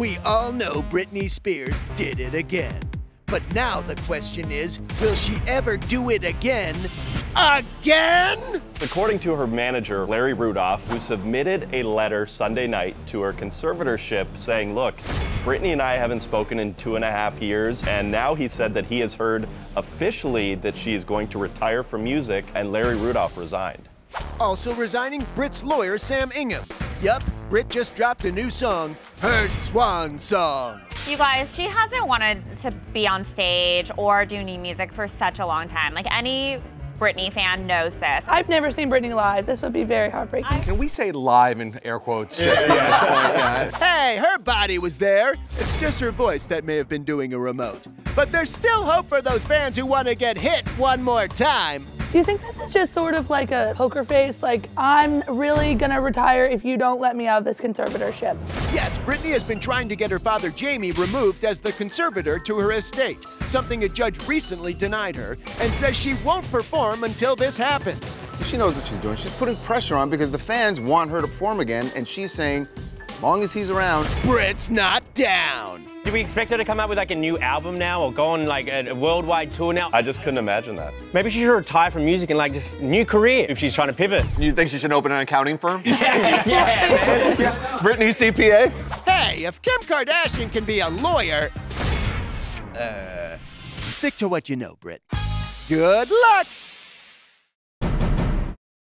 We all know Britney Spears did it again. But now the question is, will she ever do it again? Again? According to her manager, Larry Rudolph, who submitted a letter Sunday night to her conservatorship saying, Look, Britney and I haven't spoken in two and a half years, and now he said that he has heard officially that she is going to retire from music, and Larry Rudolph resigned. Also resigning, Brit's lawyer, Sam Ingham. Yup, Brit just dropped a new song, her swan song. You guys, she hasn't wanted to be on stage or do new music for such a long time. Like any Britney fan knows this. I've never seen Britney live. This would be very heartbreaking. Can we say live in air quotes? Just yeah. Hey, her body was there. It's just her voice that may have been doing a remote. But there's still hope for those fans who want to get hit one more time. Do you think this is just sort of like a poker face? Like, I'm really gonna retire if you don't let me out of this conservatorship. Yes, Britney has been trying to get her father Jamie removed as the conservator to her estate, something a judge recently denied her, and says she won't perform until this happens. She knows what she's doing. She's putting pressure on because the fans want her to perform again, and she's saying, as long as he's around. Brit's not down. Do we expect her to come out with like a new album now or go on like a worldwide tour now? I just couldn't imagine that. Maybe she should retire from music and like just new career if she's trying to pivot. You think she should open an accounting firm? yeah, yeah, yeah. Britney CPA? Hey, if Kim Kardashian can be a lawyer, uh, stick to what you know, Brit. Good luck!